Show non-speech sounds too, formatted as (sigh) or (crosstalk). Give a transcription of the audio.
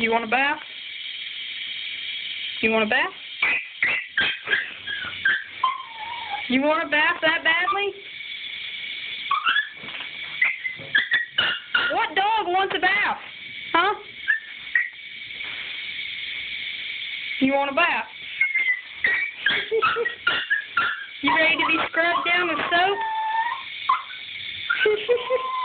You want a bath? You want a bath? You want a bath that badly? What dog wants a bath? Huh? You want a bath? (laughs) you ready to be scrubbed down with soap? (laughs)